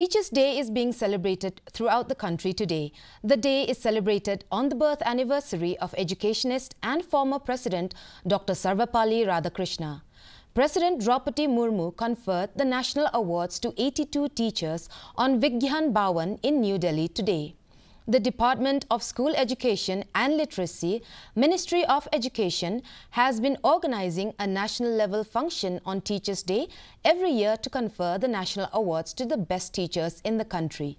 Teachers' Day is being celebrated throughout the country today. The day is celebrated on the birth anniversary of educationist and former President Dr. Sarvepalli Radhakrishnan. President Droupadi Murmu conferred the national awards to 82 teachers on Vigyan Bhawan in New Delhi today. The Department of School Education and Literacy, Ministry of Education, has been organizing a national level function on Teachers' Day every year to confer the national awards to the best teachers in the country.